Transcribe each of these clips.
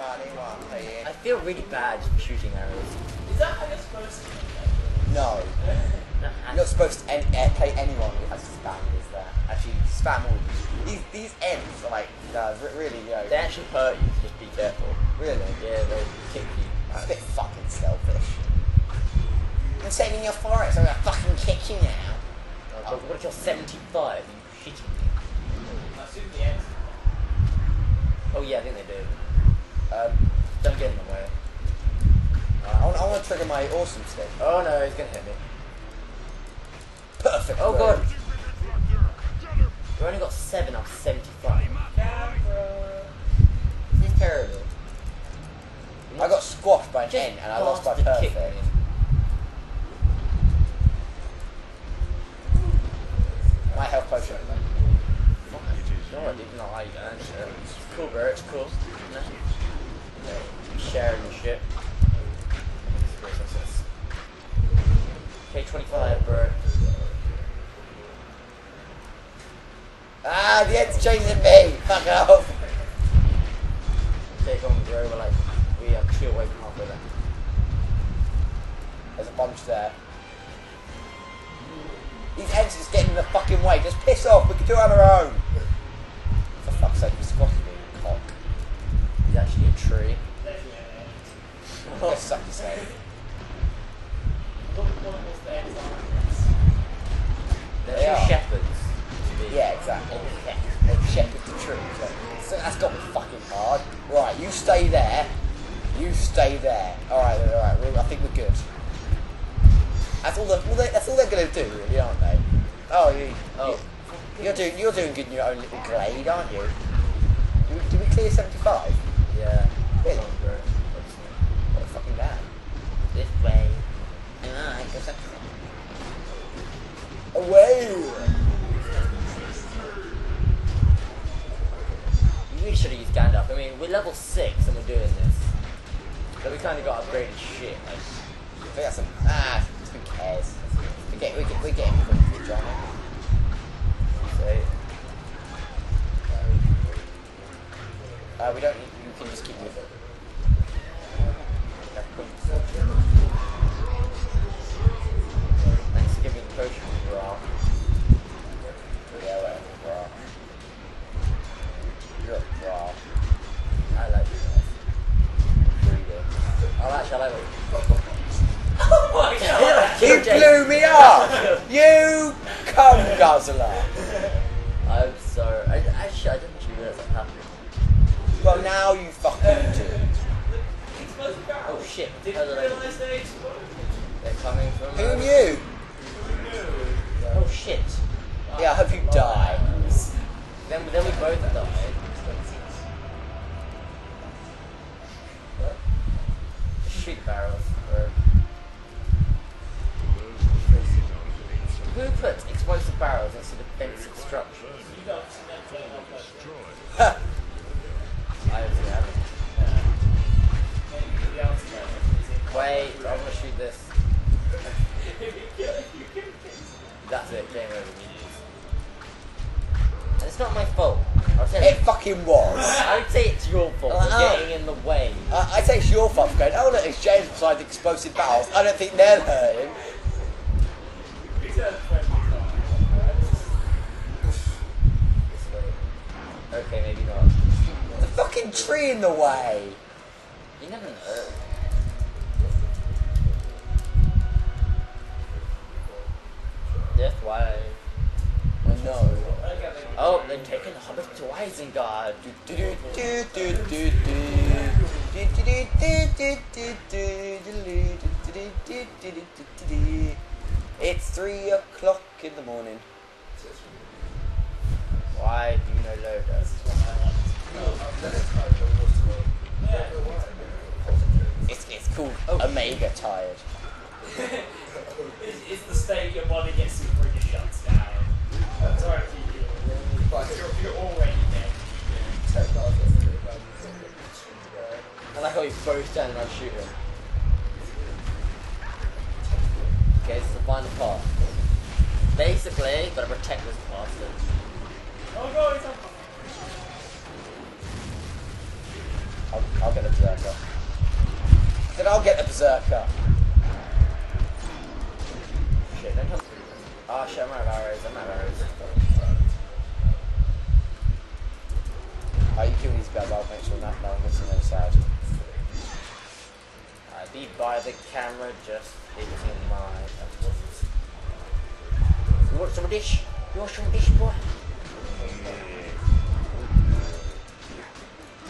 I feel really bad shooting arrows. Is that how you're supposed to do No, No, you're not supposed to en- eh, play anyone who has spam is there. Actually, spam all these. These Ents are like, uh, re- really, you know, They actually hurt you, so just be careful. really. Yeah, they kick you. That's a bit fucking selfish. I'm sitting in your forest, I'm gonna fucking kick you now. Oh, but what if you're 75? Are you shitting me? I assume the Ents. Oh yeah, I think they do. Um, Don't get in the way. I want, I want to trigger my awesome stick. Oh no, he's gonna hit me. Perfect. Oh word. god. We only got 7 out of 75. Camera. This is terrible. I got squashed by an Just N and I lost by bastard perfect. kick me. My health potion. No, I did not like that shit. It's cool, bro. It's cool. No. No. Sharing the shit. Okay, 25, bro. The Ent's chasing me. Fuck off. Take on, bro. We're like, we are two away from halfway there. There's a bunch there. These Ents just getting in the fucking way. Just piss off. We can do it on our own. For fuck's sake, you squashed me, you cock. He's actually a tree. Definitely an Ent. Go suck yourself. What what was the end on? They're They two are. shepherds. to be- Yeah, exactly. And shepherd the tree. So, so that's got to be fucking hard. Right, you stay there. You stay there. Alright, alright. Well, I think we're good. That's all, the, well, they, that's all they're going to do, really, aren't they? Oh, you, Oh. you're doing you're doing good in your own little glade, aren't you? Do we, do we clear 75? Yeah. Really? Bro. What a fucking damn. This way. Ah, alright, go 75. Away! We should have used Gandalf. I mean, we're level 6 and we're doing this. But we kind of got upgraded shit. Like, We got some. Ah, who cares? We get, we get, we get improved, John. say. Uh, we don't need, you can just keep. Yeah, cool. Thanks for giving the potion, bro. Yeah, whatever, bro. You're a bra. I like you. Really do. Oh, actually, I Oh my god! You blew me up! You cum guzzler! I'm sorry. I, actually, I didn't actually realize that happened. Well, now you fucking do. Oh shit. How did I- realise they exploded. They're coming from. Who uh, knew? Oh shit. Yeah, I hope you die. Then, then we both died. Gonna shoot this. If you kill it, you kill it. That's it, game over. And it's not my fault. I'll say It fucking was. I would say it's your fault for Uh-uh. getting in the way. I, I say it's your fault for going, oh look, it's James beside the explosive barrels. I don't think they'll hurt him. He's a friendly This way. Okay, maybe not. The fucking tree in the way. You never know. why. No. Oh, they're taking the Hobbit to Isengard. Do do do do do do. It's three o'clock in the morning. Why do you know Lodo? I like how you both standing around shooting. Okay, this is the final part. Basically, gotta protect this bastard. Oh god, he's I'll, I'll get the berserker. Then I'll get the berserker. Shit, don't come. Ah, shit, I'm out of arrows. I'm out of arrows. Oh, you kill these guys, I'll make sure that no one gets on the other side. Be by the camera, just hitting my. You want some dish? You want some dish, boy?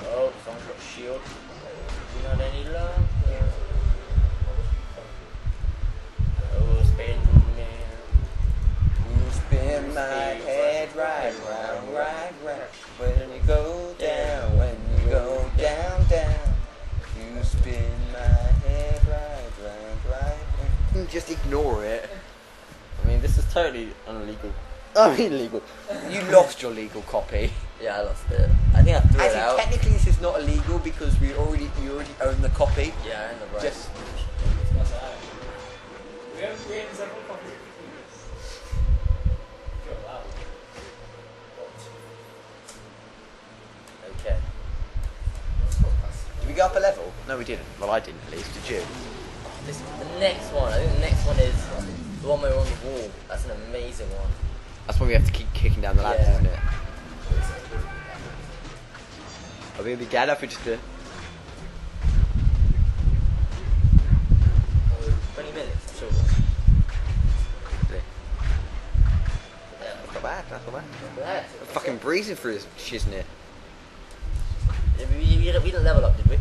Oh, someone's got shield. You not any love? Oh, spin man. You spin my head right round, right round. When you go down, when you go down, down. You spin my head right round, right round. Just ignore it. I mean, this is totally unlegal. I mean, legal. You lost your legal copy. Yeah, I lost it. I think I threw it Actually, out. technically, this is not illegal because we already you already own the copy. Yeah, I know, right. Just That's. We have have several copies. Feel loud. okay. did we go up a level? No, we didn't. Well, I didn't at least. Did you? This the next one. I think the next one is the one where we're on the wall. That's an amazing one. That's when we have to keep kicking down the ladders, Yeah. isn't it? Are we obrigado for just a... Twenty minutes, sure. Yeah, That's not bad. That's not bad. yeah. Fucking breezing through this, isn't it? We, we, we we didn't level up, did we?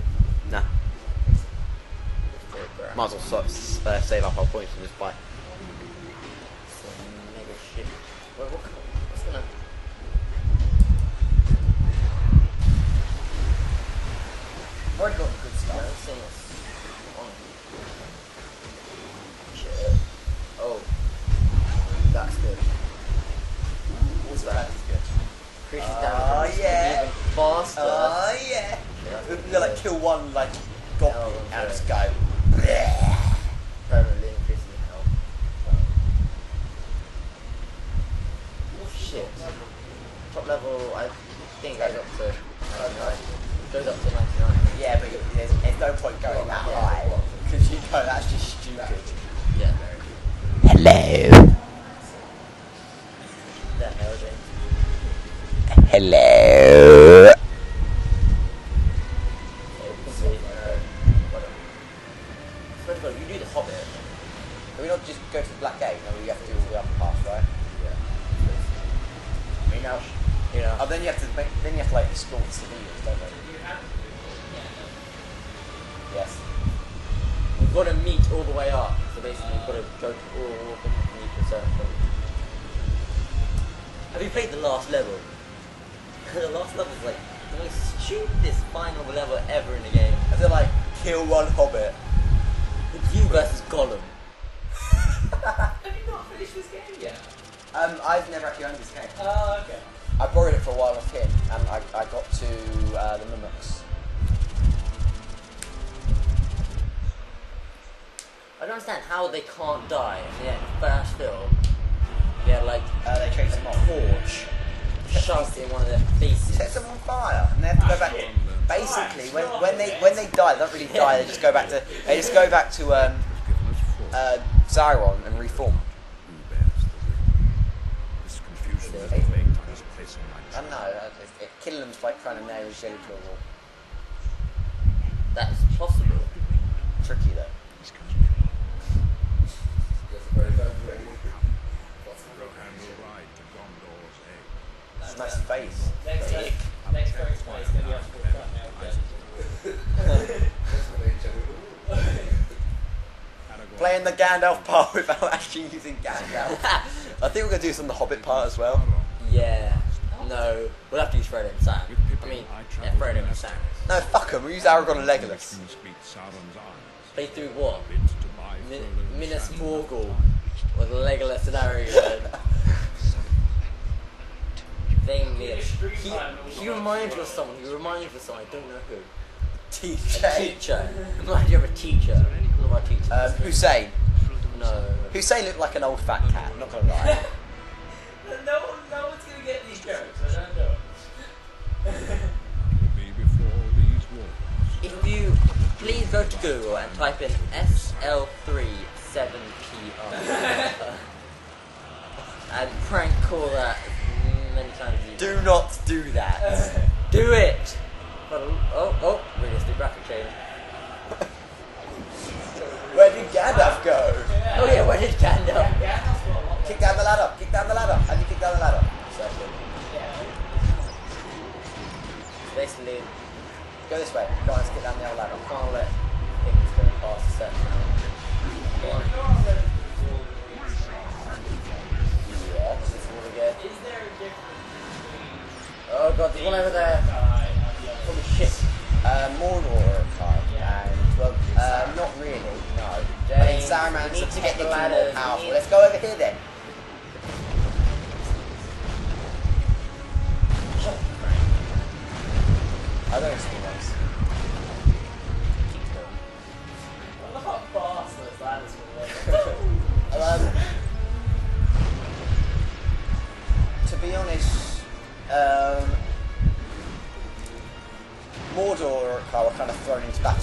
Might as well uh, save up our points and just buy. What's already got good. Shit. Oh, that's good. Oh, yeah. faster. Oh, yeah. Like kill one, like, goblin Oh, and okay. just go. Permanently increasing health. Oh shit. Top level, I think goes up to 99. Goes up to 99. Yeah, but there's, there's no point going that Yeah. high. Because you know that's just stupid. Yeah. Hello. The hell, James. Hello. Swear to God, if you do the Hobbit, Can we not just go to the Black Gate? No, we have to do all the upper pass, right? I mean, now, you know, Oh, then you have to make, then you have to like explore the civilians, don't you? You have Yes. we've got to meet all the way up. So basically, we've got to go to all the meet a certain point. Have you played the last level? the last level is like the most stupidest final level ever in the game. I feel like kill one hobbit. It's you versus Gollum. Have you not finished this game yet? Um, I've never actually owned this game. Oh, okay. I borrowed it for a while off him, and I, I got to uh, the mimics. I don't understand how they can't die, and yet fast still, yeah, like Uh, they chase them off. torch shoved in one of their faces. Set them on fire, and they have to go back. Basically, when, when they when they die, they don't really die. They just go back to they just go back to um, uh, Zyron and reform. This confusion is plagued on his place I don't know. uh, it- it- Killing them's like trying to nail a jelly claw wall. That's possible. Tricky though. Rohan will ride to Gondor's aid. It's a nice face. Next, Ick. next first place, then you have to walk out now. Playing the Gandalf part without actually using Gandalf. I think we're gonna do some on the Hobbit part as well. Yeah. No, we'll have to use Frodo and Sam. I mean, yeah, Frodo and Sam. No, fuck 'em, We use Aragorn and Legolas. Kings meet Sauron's. Play through what? Bid to buy Min- Frodo and Minas Morgul with Legolas and Aragorn. Thing is, he, he reminds me of someone. He reminds me of someone. I don't know who. A TJ. teacher. Reminds you have a teacher. One of our teachers. Um, Hussein. no. Hussein looked like an old fat cat. Not gonna lie. no, one, no one's gonna get these jokes. I don't know. will be before these walls. If you please go to Google and type in SL37PR and prank call that many times you Do not do that. Do it! But, oh, oh, oh realistic graphic change. Where did Gandalf go? Oh yeah, where did Gandalf? Yeah, yeah, that's what a lot Kick down the ladder. Kick down the ladder. How do you kick down the ladder? Basically, Go this way. Go on, let's get down the old ladder. can't let Yeah, is there a difference Oh god, there's one over there. Holy shit. Uh, Mordor card, and well, uh, not really. No. I mean, James, Saruman's need to get the ladders, powerful. Let's go over here then. I don't see those. Kind of thrown into whereas